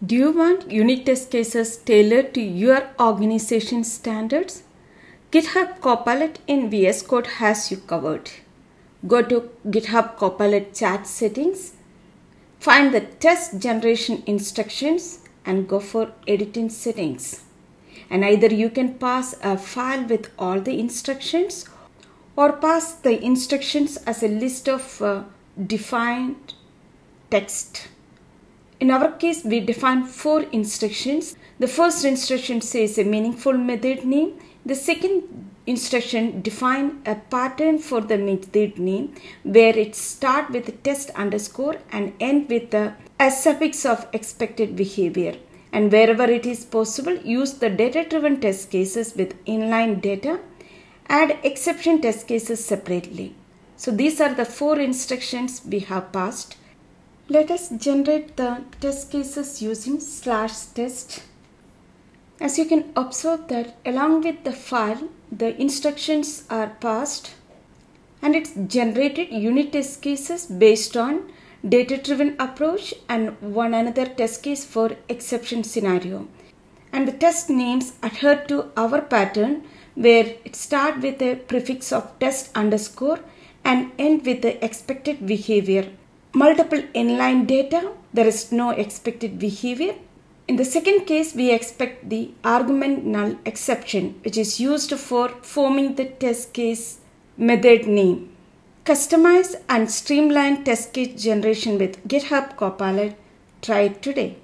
Do you want unit test cases tailored to your organization standards? GitHub Copilot in VS Code has you covered. Go to GitHub Copilot chat settings, find the test generation instructions and go for editing settings. And either you can pass a file with all the instructions or pass the instructions as a list of uh, defined text. In our case, we define four instructions. The first instruction says a meaningful method name. The second instruction define a pattern for the method name where it start with test underscore and end with a, a suffix of expected behavior. And wherever it is possible, use the data-driven test cases with inline data. Add exception test cases separately. So these are the four instructions we have passed. Let us generate the test cases using slash test. As you can observe that along with the file, the instructions are passed and it's generated unit test cases based on data driven approach and one another test case for exception scenario. And the test names adhere to our pattern where it start with a prefix of test underscore and end with the expected behavior multiple inline data, there is no expected behavior. In the second case, we expect the argument null exception, which is used for forming the test case method name. Customize and streamline test case generation with GitHub Copilot. Try it today.